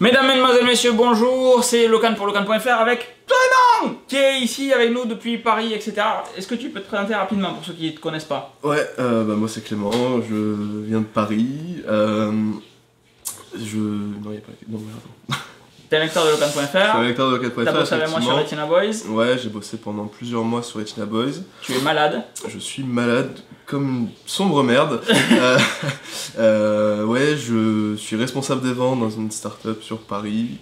Mesdames, Mesdemoiselles, Messieurs, bonjour, c'est Locan pour Locan.fr avec Clément qui est ici avec nous depuis Paris, etc. Est-ce que tu peux te présenter rapidement pour ceux qui ne te connaissent pas? Ouais, euh, bah moi c'est Clément, je viens de Paris. Euh, je. Non, il a pas. Non, mais attends. T'es un lecteur de Je suis un lecteur de 4.fr. t'as bossé avec moi sur. Retina Boys, Ouais, j'ai bossé pendant plusieurs mois sur Retina Boys. tu es malade, Je suis malade comme une sombre merde. Euh, euh, ouais, je suis responsable des ventes dans une start-up sur Paris.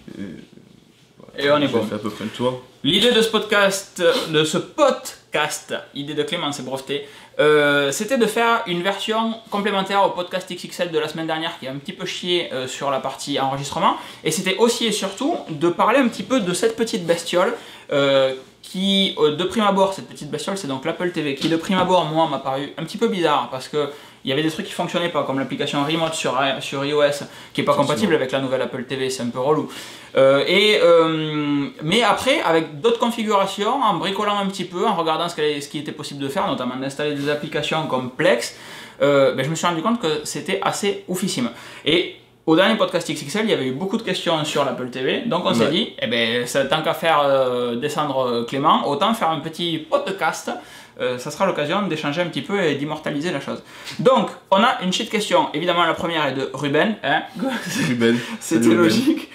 Et, et on est j'ai bon. fait à peu près le tour. L'idée de ce podcast, de ce podcast, idée de Clément, c'est breveté, euh, c'était de faire une version complémentaire au podcast XXL de la semaine dernière qui a un petit peu chié euh, sur la partie enregistrement. Et c'était aussi et surtout de parler un petit peu de cette petite bestiole euh, qui, de prime abord, cette petite bestiole, c'est donc l'Apple TV, qui de prime abord, moi, m'a paru un petit peu bizarre parce que il y avait des trucs qui fonctionnaient pas, comme l'application Remote sur, sur iOS, qui est pas compatible avec la nouvelle Apple TV, c'est un peu relou. Euh, et, euh, mais après, avec d'autres configurations, en bricolant un petit peu, en regardant ce, qui était possible de faire, notamment d'installer des applications comme Plex, euh, ben, je me suis rendu compte que c'était assez oufissime. Et au dernier podcast XXL, il y avait eu beaucoup de questions sur l'Apple TV, donc on s'est Ouais. dit, eh ben, tant qu'à faire descendre Clément, autant faire un petit podcast. Euh, ça sera l'occasion d'échanger un petit peu et d'immortaliser la chose. Donc, on a une petite question. Évidemment, la première est de Ruben. Hein Ruben. c'était logique.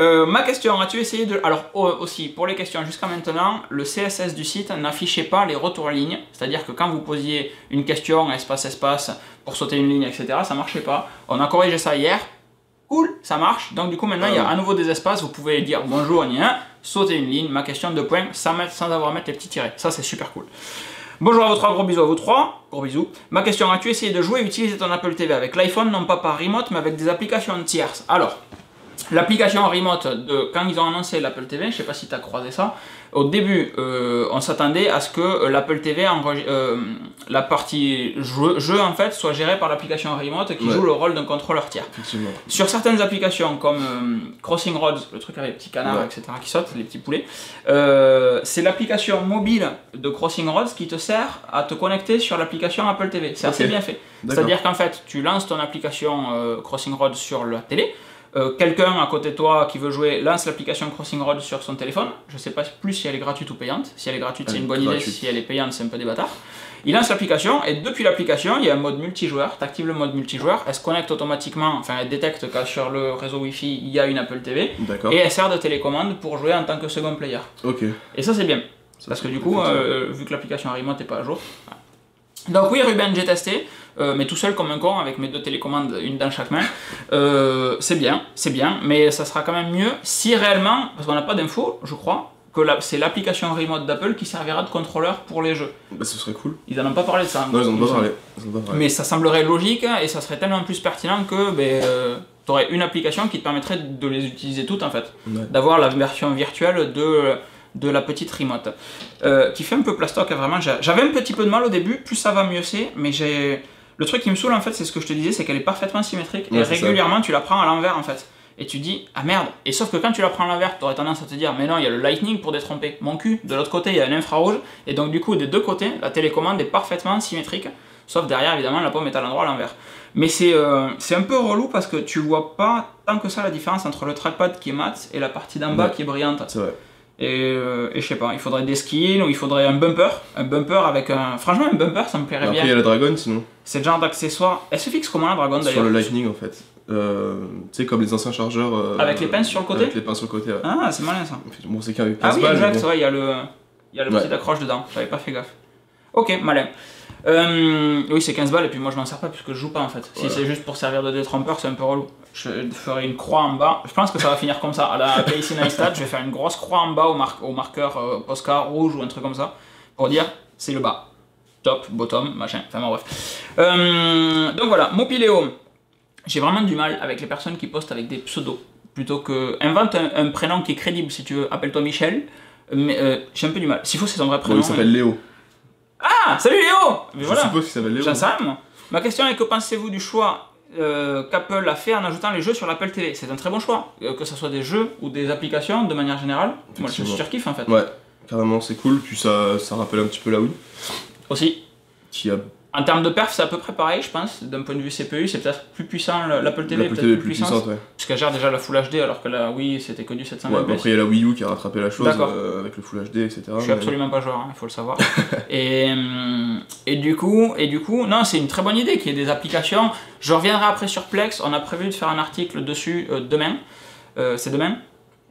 Euh, ma question, as-tu essayé de... Alors aussi, pour les questions jusqu'à maintenant, le CSS du site n'affichait pas les retours lignes, c'est-à-dire que quand vous posiez une question, espace, espace, pour sauter une ligne, etc., ça marchait pas. On a corrigé ça hier, cool, ça marche. Donc du coup maintenant il y a Ah. à nouveau des espaces, vous pouvez dire bonjour, gna, sauter une ligne, ma question de points, sans, mettre, sans avoir à mettre les petits tirets. Ça c'est super cool. Bonjour à vous trois, gros bisous à vous trois, gros bisous. Ma question, as-tu essayé de jouer et utiliser ton Apple TV avec l'iPhone, non pas par remote, mais avec des applications tierces? Alors, L'application remote, de, quand ils ont annoncé l'Apple TV, je sais pas si tu as croisé ça, au début, euh, on s'attendait à ce que euh, l'Apple TV, euh, la partie jeu, jeu, en fait, soit gérée par l'application remote qui Ouais. joue le rôle d'un contrôleur tiers. Sur certaines applications comme euh, Crossing Roads, le truc avec les petits canards, Ouais. etc., qui sautent, les petits poulets, c'est l'application mobile de Crossing Roads qui te sert à te connecter sur l'application Apple TV. C'est assez bien fait. C'est-à-dire qu'en fait, tu lances ton application Crossing Roads sur la télé. Euh, Quelqu'un à côté de toi qui veut jouer lance l'application Crossing Roads sur son téléphone. Je sais pas plus si elle est gratuite ou payante. Si elle est gratuite, c'est est une bonne idée. Si elle est payante, c'est un peu des bâtards. Il lance l'application et depuis l'application, il y a un mode multijoueur. Tu actives le mode multijoueur, elle se connecte automatiquement, enfin elle détecte que sur le réseau Wi-Fi il y a une Apple TV et elle sert de télécommande pour jouer en tant que second player. Ok. Et ça c'est bien. Ça, Parce que du coup, effectivement. euh, vu que l'application remote n'est pas à jour. voilà. Donc oui, Ruben, j'ai testé, euh, mais tout seul comme un con avec mes deux télécommandes, une dans chaque main. Euh, c'est bien, c'est bien, mais ça sera quand même mieux si réellement, parce qu'on n'a pas d'infos, je crois, que la- c'est l'application remote d'Apple qui servira de contrôleur pour les jeux. Bah, ce serait cool. Ils n'en ont pas parlé de ça. Non, ils en ont pas parlé. Mais ça semblerait logique hein, et ça serait tellement plus pertinent que ben, tu aurais une application qui te permettrait de les utiliser toutes en fait Ouais. d'avoir la version virtuelle de, de la petite remote. Euh, qui fait un peu plastoc, hein, vraiment. J'a- J'avais un petit peu de mal au début, plus ça va mieux c'est, mais j'ai. Le truc qui me saoule en fait, c'est ce que je te disais, c'est qu'elle est parfaitement symétrique et ça. régulièrement tu la prends à l'envers en fait. Et tu dis, ah merde, et sauf que quand tu la prends à l'envers, tu aurais tendance à te dire, mais non, il y a le lightning pour détromper mon cul, de l'autre côté il y a un infrarouge, et donc du coup, des deux côtés, la télécommande est parfaitement symétrique, sauf derrière évidemment, la pomme est à l'endroit à l'envers. Mais c'est euh, c'est un peu relou parce que tu vois pas tant que ça la différence entre le trackpad qui est mat et la partie d'en bas Ouais. qui est brillante. C'est vrai. Et, euh, et je sais pas, il faudrait des skins ou il faudrait un bumper. Un bumper avec un. Franchement, un bumper ça me plairait Après, il y bien. a la Dragon sinon. C'est le genre d'accessoire. Elle se fixe comment la Dragon Sur d'ailleurs le Lightning en fait. Euh, tu sais, comme les anciens chargeurs. euh, Avec les pinces sur le côté Avec les pinces sur le côté, ouais. Ah, c'est malin ça. Bon, c'est qu'avec Ah 15 oui, exact, bon. ouais, il y a le, y a le Ouais. petit accroche dedans, j'avais pas fait gaffe. Ok, malin. Euh, oui, c'est 15 balles et puis moi je m'en sers pas puisque je joue pas en fait. Si c'est juste pour servir de détrompeur, c'est un peu relou. Je ferai une croix en bas. Je pense que ça va finir comme ça. À la Casey Neistat, je vais faire une grosse croix en bas au, mar- au marqueur euh, Posca rouge ou un truc comme ça pour dire c'est le bas. Top, bottom, machin. Enfin bref. Euh, donc voilà, Mopiléo. J'ai vraiment du mal avec les personnes qui postent avec des pseudos. Plutôt que. Invente un, un prénom qui est crédible si tu veux. Appelle-toi Michel. Mais euh, j'ai un peu du mal. S'il faut, c'est son vrai prénom. il s'appelle Léo. Ah, salut Léo Mais Je voilà, suppose qu'il s'appelle Léo. j'en sais rien moi. Ma question est que pensez-vous du choix euh, qu'Apple a fait en ajoutant les jeux sur l'Apple TV C'est un très bon choix. Euh, que ce soit des jeux ou des applications de manière générale. Moi je Effectivement. surkiffe en fait. Ouais, carrément, c'est cool. Puis ça, ça rappelle un petit peu la Wii, Aussi. qui a En termes de perf, c'est à peu près pareil, je pense. D'un point de vue CPU, c'est peut-être plus puissant. le- L'Apple TV est L'Apple peut-être plus, plus puissante. ouais. Parce qu'elle gère déjà la Full HD, alors que la Wii, c'était du 720 Ouais, après, il y a la Wii U qui a rattrapé la chose euh, avec le Full HD, etc. Je suis mais- absolument pas joueur, hein, il faut le savoir. et, hum, et du coup, et du coup, non, c'est une très bonne idée qu'il y ait des applications. Je reviendrai après sur Plex. On a prévu de faire un article dessus euh, demain. Euh, c'est demain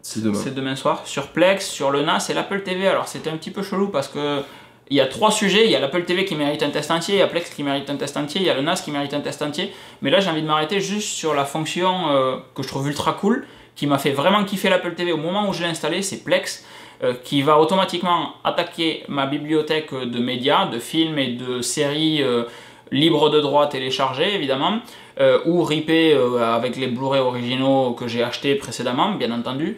C'est demain. C'est demain soir. Sur Plex, sur le NAS et l'Apple TV. Alors c'était un petit peu chelou parce que il y a trois sujets. Il y a l'Apple TV qui mérite un test entier, il y a Plex qui mérite un test entier, il y a le NAS qui mérite un test entier. Mais là, j'ai envie de m'arrêter juste sur la fonction euh, que je trouve ultra cool, qui m'a fait vraiment kiffer l'Apple TV au moment où je l'ai installé, c'est Plex. euh, qui va automatiquement attaquer ma bibliothèque de médias, de films et de séries euh, libres de droit téléchargées évidemment, ou ripés euh, avec les Blu-ray originaux que j'ai achetés précédemment, bien entendu.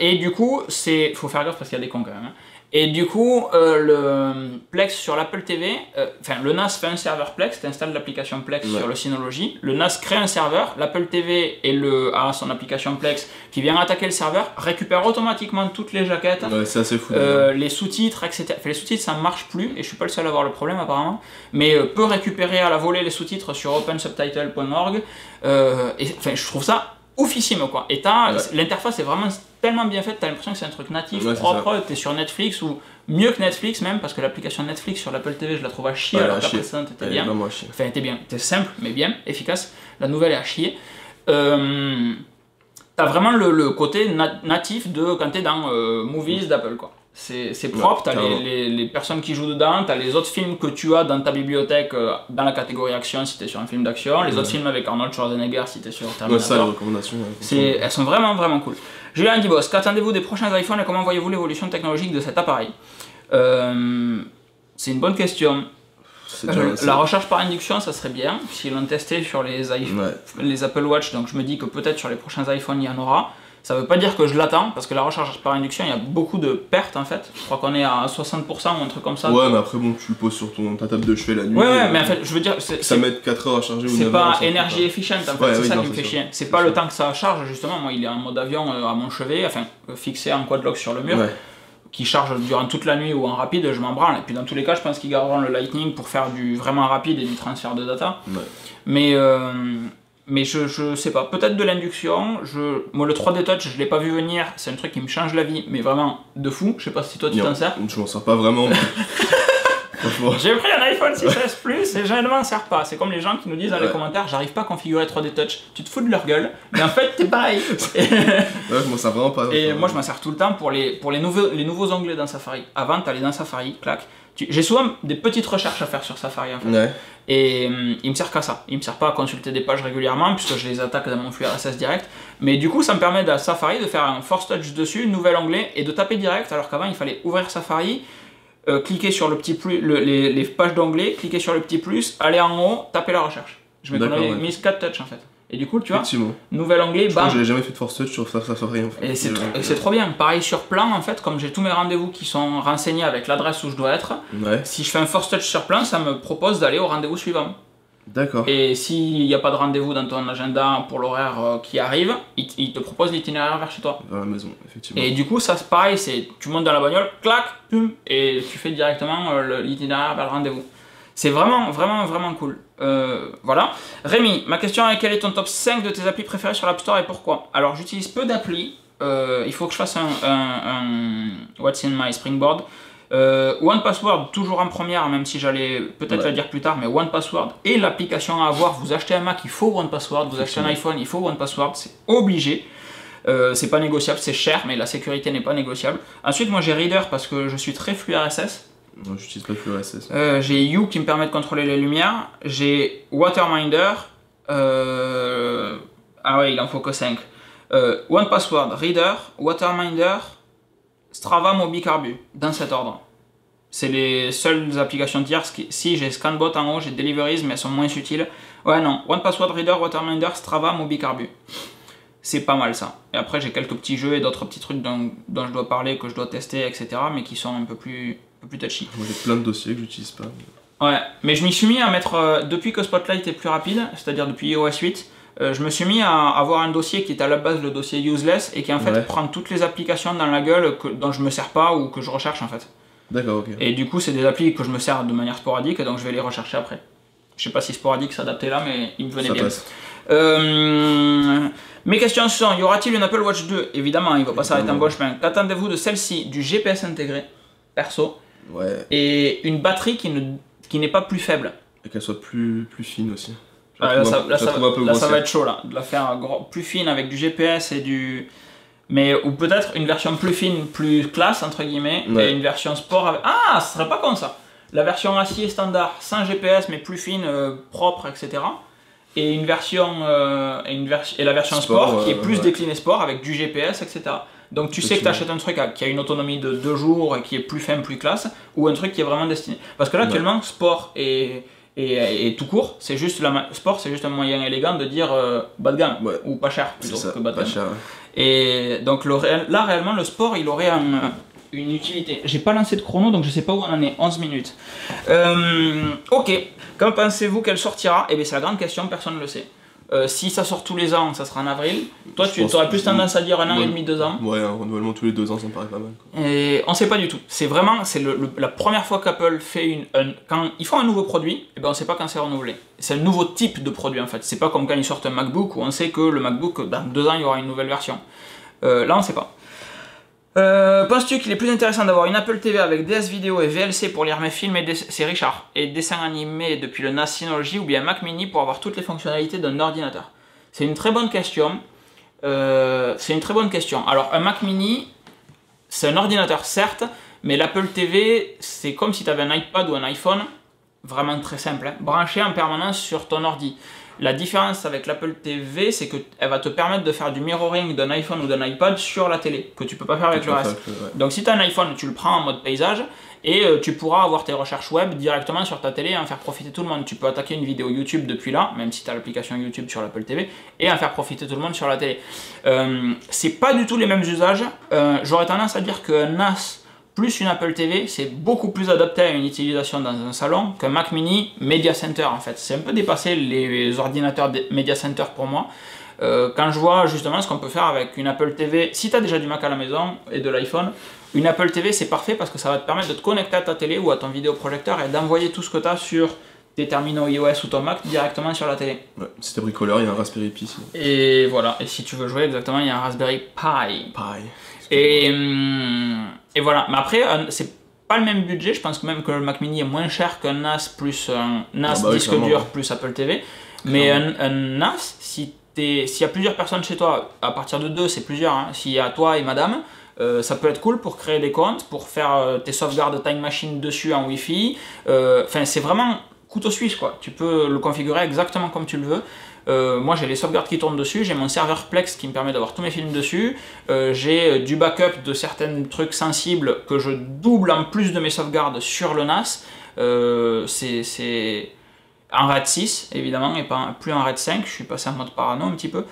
Et du coup, c'est. faut faire gaffe parce qu'il y a des cons quand même. hein. Et du coup, euh, le Plex sur l'Apple TV, euh, enfin le NAS fait un serveur Plex, tu installes l'application Plex Ouais. sur le Synology, le NAS crée un serveur, l'Apple TV et le, a son application Plex qui vient attaquer le serveur, récupère automatiquement toutes les jaquettes, Ouais, fou. euh, les sous-titres, etc. Enfin, les sous-titres, ça ne marche plus, et je suis pas le seul à avoir le problème apparemment, mais peut récupérer à la volée les sous-titres sur opensubtitle.org. Enfin, je trouve ça oufissime quoi. Et Ouais. l'interface est vraiment tellement bien faite, t'as l'impression que c'est un truc natif, Ouais, propre, t'es sur Netflix ou mieux que Netflix même, parce que l'application Netflix sur l'Apple TV, je la trouve à chier, Ouais, alors à que la précédente était bien. Enfin, était bien, c'était simple, mais bien, efficace. La nouvelle est à chier. Euh, T'as vraiment le, le côté na- natif de quand t'es dans euh, Movies d'Apple, quoi. C'est propre, Ouais, t'as les, les, les personnes qui jouent dedans, t'as les autres films que tu as dans ta bibliothèque euh, dans la catégorie action si t'es sur un film d'action, les Ouais. autres films avec Arnold Schwarzenegger si t'es sur Ouais, Terminator. ça, les recommandations. ouais, C'est- elles sont vraiment vraiment cool. Julien Dibos, qu'attendez-vous des prochains iPhones et comment voyez-vous l'évolution technologique de cet appareil Euh, C'est une bonne question. Euh, la recharge par induction, ça serait bien, s'ils l'ont testé sur les, iPhone- Ouais. les Apple Watch, donc je me dis que peut-être sur les prochains iPhones il y en aura. Ça veut pas dire que je l'attends, parce que la recharge par induction, il y a beaucoup de pertes en fait. Je crois qu'on est à 60% ou un truc comme ça. Ouais, mais après, bon, tu le poses sur ton, ta table de chevet la nuit. ouais, ouais, euh, mais en fait, je veux dire, Ça met 4 heures à charger ou c'est 9 heures, pas énergie pas. efficiente en fait, Ouais, c'est oui, ça non, qui me fait chier. C'est pas le temps que ça charge, justement. Moi, il est en mode avion euh, à mon chevet, enfin, fixé en quadlock sur le mur. Ouais. qui charge durant toute la nuit ou en rapide, je m'en branle. Et puis dans tous les cas, je pense qu'ils garderont le Lightning pour faire du vraiment rapide et du transfert de data. Ouais. Mais, euh, mais je, je sais pas, peut-être de l'induction. Je... Moi, le 3D Touch, je l'ai pas vu venir. C'est un truc qui me change la vie, mais vraiment de fou. Je sais pas si toi tu t'en sers. Je m'en sers pas vraiment. J'ai pris un iPhone 6S Plus et je ne m'en sers pas. C'est comme les gens qui nous disent dans les commentaires j'arrive pas à configurer 3D Touch. Tu te fous de leur gueule, mais en fait, t'es pareil. Ouais, je m'en sers vraiment pas. Et moi, je m'en sers tout le temps pour les, pour les, nouveaux, les nouveaux onglets dans Safari. Avant, t'allais dans Safari, clac. J'ai souvent des petites recherches à faire sur Safari en fait. Ouais. Et hum, il me sert qu'à ça. Il me sert pas à consulter des pages régulièrement puisque je les attaque dans mon flux RSS direct. Mais du coup, ça me permet dans Safari de faire un force touch dessus, nouvel onglet et de taper direct. Alors qu'avant, il fallait ouvrir Safari, euh, cliquer sur le petit plus, le- les, les pages d'onglets, cliquer sur le petit plus, aller en haut, taper la recherche. Je m'économise ouais. mis 4 touch en fait. Et du coup, tu vois, nouvel onglet, Je bam, j'avais jamais fait de force touch sur Sa- Safari en fait. et c'est Euh, tr- et c'est trop bien. Pareil sur plan, en fait, comme j'ai tous mes rendez-vous qui sont renseignés avec l'adresse où je dois être, Ouais. si je fais un force touch sur plan, ça me propose d'aller au rendez-vous suivant. D'accord. Et s'il n'y a pas de rendez-vous dans ton agenda pour l'horaire euh, qui arrive, il, te propose l'itinéraire vers chez toi. Dans la maison, effectivement. Et du coup, ça c'est pareil, c'est tu montes dans la bagnole, clac, pum, et tu fais directement euh, l'itinéraire vers le rendez-vous. C'est vraiment, vraiment, vraiment cool. Euh, voilà. Rémi, ma question est quel est ton top 5 de tes applis préférés sur l'App Store et pourquoi? Alors, j'utilise peu d'applis. Euh, il faut que je fasse un, un- un What's in my Springboard. Euh, One Password, toujours en première, même si j'allais peut-être Ouais. le dire plus tard, mais One Password est l'application à avoir. Vous achetez un Mac, il faut One Password. Vous achetez un iPhone, il faut One Password. C'est obligé. Euh, c'est pas négociable, c'est cher, mais la sécurité n'est pas négociable. Ensuite, moi j'ai Reader parce que je suis très flux RSS. Non, j'utilise pas le RSS. Euh, j'ai You qui me permet de contrôler les lumières. J'ai Waterminder. euh, Ah ouais, il en faut que 5. Euh, One Password, Reader, Waterminder, Strava, Mobicarbu, dans cet ordre. C'est les seules applications tierces qui. Si j'ai Scanbot en haut, j'ai Deliveries, mais elles sont moins utiles. Ouais, non. One Password, Reader, Waterminder, Strava, Mobicarbu. C'est pas mal ça. Et après, j'ai quelques petits jeux et d'autres petits trucs dont, dont je dois parler, que je dois tester, etc. Mais qui sont un peu plus, un peu plus touchy. Moi j'ai plein de dossiers que j'utilise pas. Ouais, mais je m'y suis mis à mettre, euh, depuis que Spotlight est plus rapide, c'est-à-dire depuis iOS 8, euh, je me suis mis à avoir un dossier qui est à la base le dossier useless et qui en fait Ouais. prend toutes les applications dans la gueule que, dont je me sers pas ou que je recherche en fait. D'accord, ok. Et du coup, c'est des applis que je me sers de manière sporadique donc je vais les rechercher après. Je sais pas si Sporadic s'adaptait là, mais il me venait Ça bien. passe. Euh, mes questions sont y aura-t-il une Apple Watch 2 Évidemment, il ne va pas s'arrêter en bon chemin. Qu'attendez-vous de celle-ci? Du GPS intégré, perso, Ouais, et une batterie qui ne qui n'est pas plus faible. et qu'elle soit plus, plus fine aussi. Ah, là, ça, un- là, là, va être chaud là, de la faire gros- plus fine avec du GPS et du. Mais, ou peut-être une version plus fine, plus classe entre guillemets, Ouais. et une version sport avec. Ah, ce serait pas con ça La version acier standard, sans GPS mais plus fine, euh, propre, etc. Et une version. euh, et, une version et la version sport, Sport, qui est euh, plus ouais. déclinée sport avec du GPS, etc. Donc tu sais que tu achètes un truc qui a une autonomie de deux jours et qui est plus fin, plus classe, ou un truc qui est vraiment destiné. Parce que là Ouais. actuellement, sport et, et, et tout court, c'est juste la sport, c'est juste un moyen élégant de dire euh, bas de gamme Ouais. ou pas cher plutôt ça, que bas de gamme. cher. Et donc le là réellement le sport il aurait un- une utilité. J'ai pas lancé de chrono donc je sais pas où on en est. 11 minutes. Euh, ok. Quand pensez-vous? Qu'elle sortira? Eh bien c'est la grande question, personne ne le sait. Euh, si ça sort tous les ans, ça sera en avril. Toi, Je tu aurais plus tendance à dire un an et demi, deux ans. Ouais, un renouvellement tous les deux ans, ça me paraît pas mal. quoi. Et on sait pas du tout. C'est vraiment, c'est le- le- la première fois qu'Apple fait une, un- quand ils font un nouveau produit, et ben on sait pas quand c'est renouvelé. C'est un nouveau type de produit en fait. C'est pas comme quand ils sortent un MacBook où on sait que le MacBook dans deux ans il y aura une nouvelle version. Euh, là on sait pas. Euh, Penses-tu qu'il est plus intéressant d'avoir une Apple TV avec DS vidéo et VLC pour lire mes films et Richard et dessins animés depuis le NAS Synology ou bien un Mac Mini pour avoir toutes les fonctionnalités d'un ordinateur? C'est une très bonne question. Euh, c'est une très bonne question. Alors un Mac Mini, c'est un ordinateur certes, mais l'Apple TV, c'est comme si tu avais un iPad ou un iPhone, vraiment très simple, hein, branché en permanence sur ton ordi. La différence avec l'Apple TV, c'est qu'elle va te permettre de faire du mirroring d'un iPhone ou d'un iPad sur la télé, que tu peux pas faire avec le reste. que- ouais. Donc si tu as un iPhone, tu le prends en mode paysage et euh, tu pourras avoir tes recherches web directement sur ta télé et en faire profiter tout le monde. Tu peux attaquer une vidéo YouTube depuis là, même si tu as l'application YouTube sur l'Apple TV, et en faire profiter tout le monde sur la télé. Euh, c'est pas du tout les mêmes usages. Euh, J'aurais tendance à dire qu'un NAS plus une Apple TV, c'est beaucoup plus adapté à une utilisation dans un salon qu'un Mac Mini Media Center en fait. C'est un peu dépassé les ordinateurs Media Center pour moi. Euh, quand je vois justement ce qu'on peut faire avec une Apple TV, si tu as déjà du Mac à la maison et de l'iPhone, une Apple TV c'est parfait parce que ça va te permettre de te connecter à ta télé ou à ton vidéoprojecteur et d'envoyer tout ce que tu as sur tes terminaux iOS ou ton Mac directement sur la télé. Ouais, Si t'es bricoleur, il y a un Raspberry Pi. sinon. Et voilà, et si tu veux jouer exactement, il y a un Raspberry Pi. Pareil. Et, hum, et voilà, mais après, un- c'est pas le même budget, je pense que même que le Mac Mini est moins cher qu'un NAS plus un NAS Ah bah disque dur plus Apple TV. Mais un, un NAS, si s'il y a plusieurs personnes chez toi, à partir de deux, c'est plusieurs, hein, s'il y a toi et madame, euh, ça peut être cool pour créer des comptes, pour faire euh, tes sauvegardes Time Machine dessus en Wi-Fi. Euh, Enfin, c'est vraiment couteau suisse quoi. Tu peux le configurer exactement comme tu le veux. Euh, moi j'ai les sauvegardes qui tournent dessus, j'ai mon serveur Plex qui me permet d'avoir tous mes films dessus, Euh, j'ai euh, du backup de certains trucs sensibles que je double en plus de mes sauvegardes sur le NAS. C'est- c'est en RAID 6 évidemment et pas plus en RAID 5, je suis passé en mode parano un petit peu.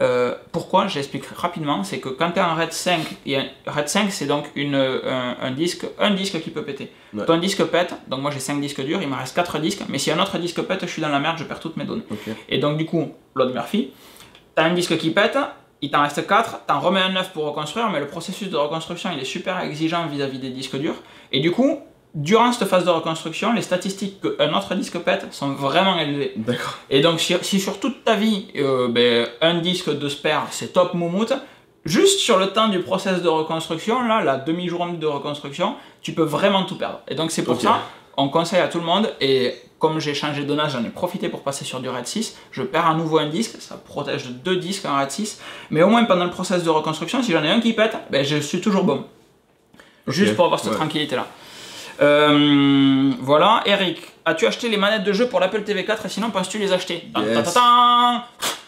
Euh, pourquoi? J'explique rapidement, c'est que quand tu es en RAID 5, il y a- RAID 5 c'est donc une, un, un disque, un disque qui peut péter. Ouais. Ton disque pète, donc moi j'ai 5 disques durs, il me reste 4 disques, mais si un autre disque pète, je suis dans la merde, je perds toutes mes données. Et donc du coup, Lord Murphy, t'as un disque qui pète, il t'en reste 4, t'en remets un neuf pour reconstruire, mais le processus de reconstruction il est super exigeant vis-à-vis des disques durs. Et du coup, durant cette phase de reconstruction, les statistiques qu'un autre disque pète sont vraiment élevées. D'accord. Et donc si, si sur toute ta vie, euh, ben, un disque de spare c'est top moumoute, juste sur le temps du process de reconstruction, là, la demi-journée de reconstruction, tu peux vraiment tout perdre. Et donc c'est pour ça, on conseille à tout le monde, et comme j'ai changé de NAS, j'en ai profité pour passer sur du RAID 6, je perds à nouveau un disque, ça protège de deux disques en RAID 6, mais au moins pendant le process de reconstruction, si j'en ai un qui pète, ben, je suis toujours bon. Juste pour avoir cette ouais. tranquillité-là. Euh, voilà, Eric, as-tu acheté les manettes de jeu pour l'Apple TV 4 et sinon penses-tu les acheter Yes.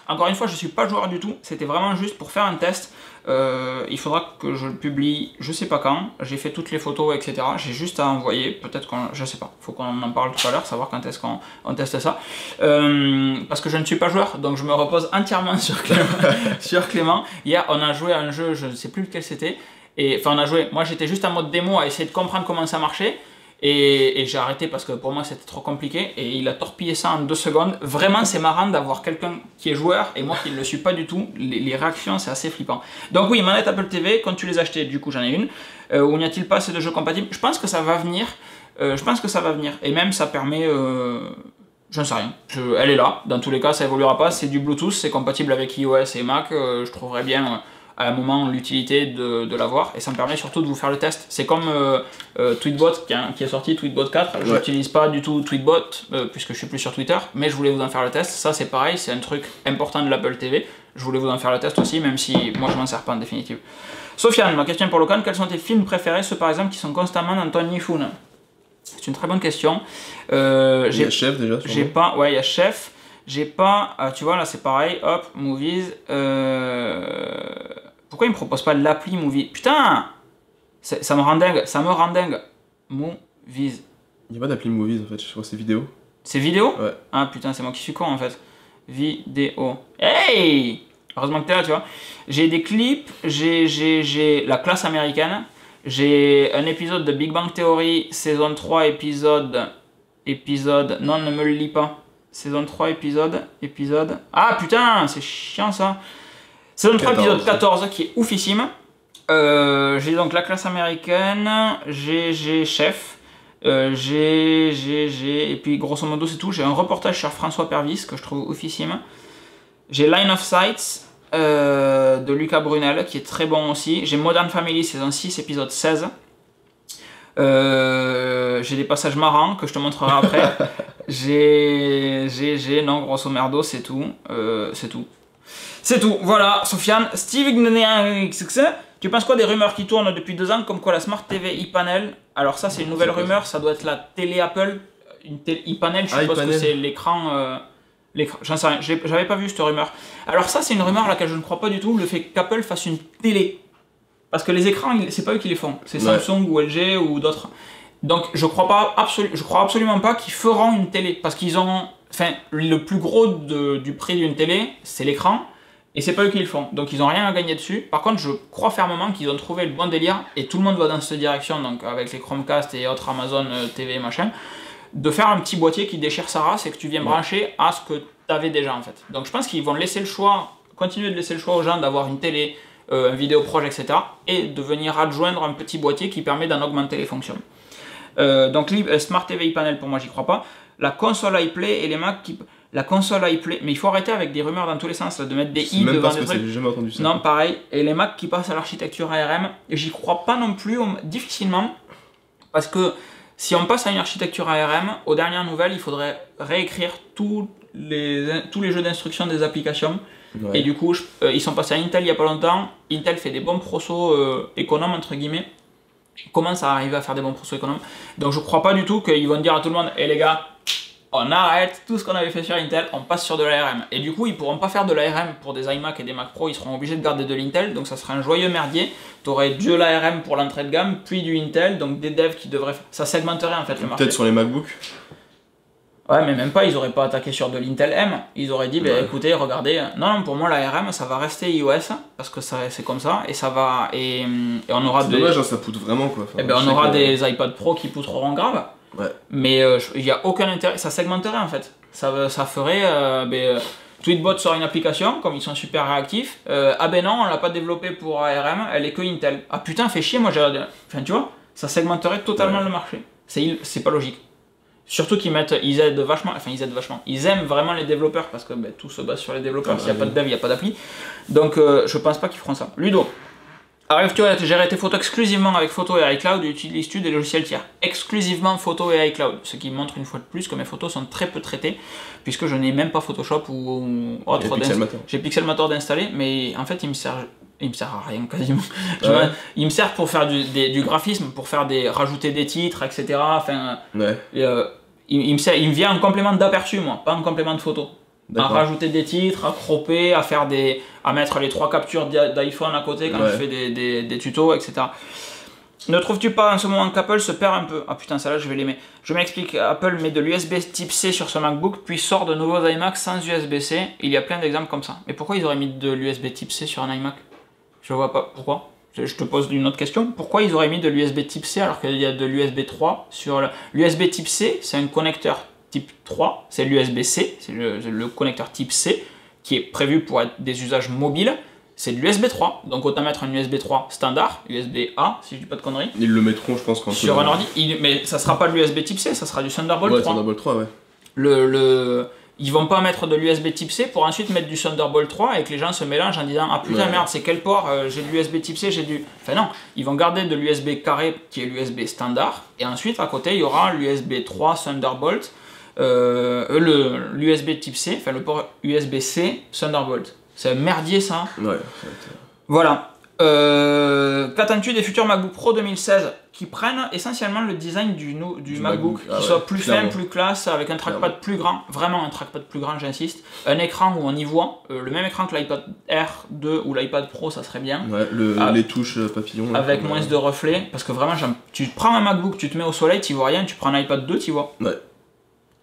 Encore une fois, je suis pas joueur du tout, c'était vraiment juste pour faire un test. Euh, il faudra que je le publie, je sais pas quand. J'ai fait toutes les photos, etc. J'ai juste à envoyer. Peut-être qu'on, je sais pas. Faut qu'on en parle tout à l'heure, savoir quand est-ce qu'on on teste ça. Euh, parce que je ne suis pas joueur, donc je me repose entièrement sur Clément. sur Clément. Hier, on a joué à un jeu, je ne sais plus lequel c'était. Enfin, on a joué. Moi, j'étais juste en mode démo à essayer de comprendre comment ça marchait. Et, j'ai arrêté parce que pour moi c'était trop compliqué et il a torpillé ça en deux secondes. Vraiment, c'est marrant d'avoir quelqu'un qui est joueur et moi qui ne le suis pas du tout. Les, réactions, c'est assez flippant. Donc, oui, manette Apple TV, quand tu les achetais, du coup, j'en ai une. Euh, où n'y a-t-il pas ces deux jeux compatibles? Je pense que ça va venir. Euh, je pense que ça va venir. Et même, ça permet. euh, J'en sais rien. Elle est là. Dans tous les cas, ça évoluera pas. C'est du Bluetooth, c'est compatible avec iOS et Mac. Euh, je trouverais bien à un moment l'utilité de, de l'avoir. Et ça me permet surtout de vous faire le test. C'est comme euh, euh, Tweetbot qui, a- qui est sorti, Tweetbot 4. Je Ouais. n'utilise pas du tout Tweetbot euh, puisque je suis plus sur Twitter. Mais je voulais vous en faire le test. Ça, c'est pareil. C'est un truc important de l'Apple TV. Je voulais vous en faire le test aussi, même si moi je m'en sers pas en définitive. Sofiane, ma question pour Locan, quels sont tes films préférés, ceux par exemple qui sont constamment dans ton iPhone? C'est une très bonne question. Euh, Il y j'ai a chef déjà. j'ai pas, ouais, il y a Chef. J'ai pas, ah, tu vois, là c'est pareil, hop, Movies. Euh... Pourquoi il me propose pas l'appli Movies? Putain Ça me rend dingue, ça me rend dingue. Movies. Il n'y a pas d'appli Movies en fait, je crois que c'est vidéo. C'est vidéo? Ouais. Ah putain, c'est moi qui suis con en fait. Vidéo. Hey Heureusement que t'es là, tu vois. J'ai des clips, j'ai, j'ai, j'ai la classe américaine, j'ai un épisode de Big Bang Theory, saison 3, épisode. Épisode. Non, ne me le lis pas. Saison 3, épisode. Épisode. Ah putain, c'est chiant ça. Saison 3, 14. épisode 14, qui est oufissime. Euh, j'ai donc la classe américaine, j'ai, Chef. Euh, j'ai, et puis grosso modo c'est tout. J'ai un reportage sur François Pervis que je trouve oufissime. J'ai Line of Sight euh, de Lucas Brunel qui est très bon aussi. J'ai Modern Family saison 6 épisode 16. Euh, j'ai des passages marrants que je te montrerai après. j'ai, j'ai, j'ai, non, grosso merdo, c'est tout. C'est tout. C'est tout, voilà, Sofiane. Steve tu penses quoi des rumeurs qui tournent depuis deux ans comme quoi la Smart TV e-panel Alors, ça, c'est une nouvelle rumeur, ça doit être la télé Apple. Une télé e-panel, je Ah, suppose que e-panel. c'est l'écran. euh. J'en sais rien, j'avais pas vu cette rumeur. Alors, ça, c'est une rumeur à laquelle je ne crois pas du tout, le fait qu'Apple fasse une télé. Parce que les écrans, c'est pas eux qui les font, c'est Ouais. Samsung ou LG ou d'autres. Donc, je crois pas absolu- je crois absolument pas qu'ils feront une télé. Parce qu'ils ont. Enfin, le plus gros de- du prix d'une télé, c'est l'écran. Et c'est pas eux qui le font. Donc ils ont rien à gagner dessus. Par contre, je crois fermement qu'ils ont trouvé le bon délire. Et tout le monde va dans cette direction. Donc avec les Chromecast et autres Amazon euh, TV machin. De faire un petit boîtier qui déchire sa race et que tu viens Ouais. brancher à ce que tu avais déjà en fait. Donc je pense qu'ils vont laisser le choix, continuer de laisser le choix aux gens d'avoir une télé, euh, un vidéo proche, etc. Et de venir adjoindre un petit boîtier qui permet d'en augmenter les fonctions. Euh, donc euh, Smart TV panel pour moi j'y crois pas. La console iPlay et les Mac qui... La console iPlay, mais il faut arrêter avec des rumeurs dans tous les sens, là, de mettre des i devant des trucs. jamais entendu ça. Non, pareil. Et les Mac qui passent à l'architecture ARM, j'y crois pas non plus, difficilement, parce que si on passe à une architecture ARM, aux dernières nouvelles, il faudrait réécrire tous les, tous les jeux d'instruction des applications. Ouais. Et du coup, je- euh, ils sont passés à Intel il y a pas longtemps. Intel fait des bons procos euh, économes, entre guillemets. Comment ça arrive à faire des bons procos économes Donc je crois pas du tout qu'ils vont dire à tout le monde, hé les gars, on arrête tout ce qu'on avait fait sur Intel, on passe sur de l'ARM. Et du coup, ils pourront pas faire de l'ARM pour des iMac et des Mac Pro, ils seront obligés de garder de l'Intel, donc ça sera un joyeux merdier. Tu aurais de l'ARM pour l'entrée de gamme, puis du Intel, donc des devs qui devraient... Ça segmenterait en fait le marché. Peut-être sur les MacBooks. Ouais, mais même pas, ils auraient pas attaqué sur de l'Intel M. Ils auraient dit, bah, Ouais. écoutez, regardez. Non, non, pour moi, l'ARM, ça va rester iOS, parce que ça, c'est comme ça, et ça va. Et, et on aura C'est des. dommage, hein, ça poutre vraiment quoi. Enfin, eh ben, on aura que- des iPad Pro qui poutreront grave. Ouais. Mais euh, il n'y a aucun intérêt. Ça segmenterait en fait. Ça, ça ferait. euh, ben, euh, Tweetbot sort une application, comme ils sont super réactifs. Euh, ah ben non, on l'a pas développée pour ARM, elle est que Intel. Ah putain, fait chier, moi j'ai. Enfin, tu vois, ça segmenterait totalement Ouais. le marché. C'est pas logique. Surtout qu'ils mettent, ils aident vachement, enfin ils aident vachement, ils aiment vraiment les développeurs parce que ben, tout se base sur les développeurs. Ah, S'il n'y a pas oui. de dev, il n'y a pas d'appli. Donc euh, je pense pas qu'ils feront ça. Ludo, arrive-tu à gérer tes photos exclusivement avec Photo et iCloud utilises-tu des logiciels tiers? Exclusivement Photo et iCloud, ce qui montre une fois de plus que mes photos sont très peu traitées puisque je n'ai même pas Photoshop ou, autre. J'ai Pixelmator d'installer, mais en fait il me sert, il me sert à rien quasiment. Ouais. Il me sert pour faire du, des- du graphisme, pour faire des, rajouter des titres, etc. Enfin, Ouais, euh, il, il me sert, il me vient en complément d'aperçu, moi, pas en complément de photo. À rajouter des titres, à cropper, à faire des, à mettre les trois captures d'i- d'iPhone à côté quand Ouais. je fais des, des, des tutos, etc. Ne trouves-tu pas en ce moment qu'Apple se perd un peu? Ah putain, celle-là je vais l'aimer. Je m'explique, Apple met de l'USB type C sur ce MacBook, puis sort de nouveaux iMac sans USB-C. Il y a plein d'exemples comme ça. Mais pourquoi ils auraient mis de l'USB type C sur un iMac? Je vois pas pourquoi. Je te pose une autre question. Pourquoi ils auraient mis de l'USB type C alors qu'il y a de l'USB 3 sur le... L'USB type C, c'est un connecteur type 3, c'est l'USB-C, c'est le, le connecteur type C qui est prévu pour être des usages mobiles. C'est de l'USB 3, donc autant mettre un USB 3 standard, USB A, si je dis pas de conneries, Ils le mettront, je pense, quand sur un ordi. Il- mais ça sera pas de l'USB type C, ça sera du Thunderbolt Ouais, 3. Thunderbolt 3, ouais. le, le- ils vont pas mettre de l'USB type C pour ensuite mettre du Thunderbolt 3 et que les gens se mélangent en disant ah putain Ouais. merde c'est quel port Euh, j'ai de l'USB type C j'ai du enfin non ils vont garder de l'USB carré qui est l'USB standard et ensuite à côté il y aura l'USB 3 Thunderbolt euh, euh, le l'USB type C enfin le port USB C Thunderbolt c'est merdier ça Ouais, va être- voilà. Euh, Qu'attends-tu des futurs MacBook Pro 2016 qui prennent essentiellement le design du, nou- du, Du MacBook, MacBook, ah qui ouais, soit plus fin, clairement. plus classe, avec un trackpad plus grand, vraiment un trackpad plus grand, j'insiste, un écran où on y voit, euh, le même écran que l'iPad Air 2 ou l'iPad Pro, ça serait bien, Ouais, le- Ah. les touches euh, papillons. là, avec moins euh, de reflets, parce que vraiment, tu prends un MacBook, tu te mets au soleil, tu vois rien, tu prends un iPad 2, tu vois. Ouais.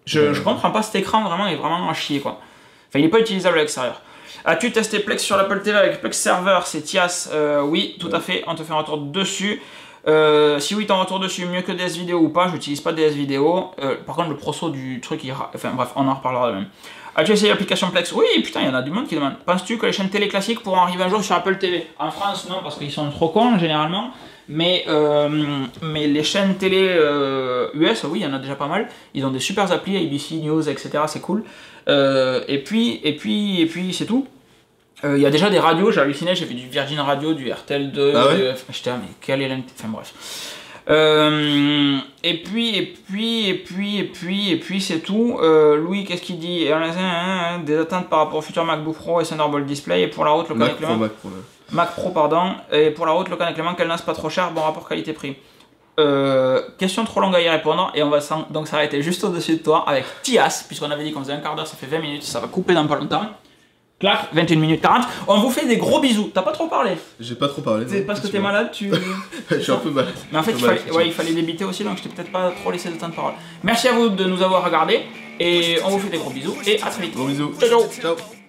Je, Ouais. je comprends pas cet écran, vraiment, il est vraiment à chier, quoi. Enfin, il est pas utilisable à l'extérieur. As-tu testé Plex sur l'Apple TV avec Plex Server? C'est Tias. Euh, oui, tout à fait. On te fait un retour dessus. Euh, si oui, ton retour dessus, mieux que DS vidéo ou pas, j'utilise pas DS vidéo. Euh, par contre, le proso du truc, il ra- enfin bref, on en reparlera de même. As-tu essayé l'application Plex? Oui, putain, il y en a du monde qui demande. Penses-tu que les chaînes télé classiques pourront arriver un jour sur Apple TV En France, non, parce qu'ils sont trop cons généralement. Mais, euh, mais les chaînes télé US, oui, il y en a déjà pas mal. Ils ont des super applis, ABC News, etc. C'est cool. Euh, et puis, et puis, et puis, c'est tout. Euh, Il y a déjà des radios, j'ai halluciné, j'ai fait du Virgin Radio, du RTL 2, Ah ouais j'étais mais quel est Enfin bref. Euh, et puis, et puis, et puis, et puis, et puis, c'est tout. Euh, Louis, qu'est-ce qu'il dit? Hein, hein, Des attentes par rapport au futur MacBook Pro et Thunderbolt Display. Et pour la route, le Mac Pro, Mac Pro. Mac Pro, pardon. Et pour la route, le Connect Clément, qu'elle n'a pas trop cher, bon rapport qualité-prix. Euh, question trop longue à y répondre et on va donc s'arrêter juste au-dessus de toi avec Tias, puisqu'on avait dit qu'on faisait un quart d'heure, ça fait 20 minutes, ça va couper dans pas longtemps. Clac, 21 minutes 40. On vous fait des gros bisous. T'as pas trop parlé. J'ai pas trop parlé. C'est parce que t'es malade, tu. Je suis un peu malade. Mais en fait, il malade, fallait, ouais, il fallait débiter aussi, donc je t'ai peut-être pas trop laissé de temps de parole. Merci à vous de nous avoir regardés et on vous fait des gros bisous et à très vite. Gros bisous. Ciao, ciao. Ciao.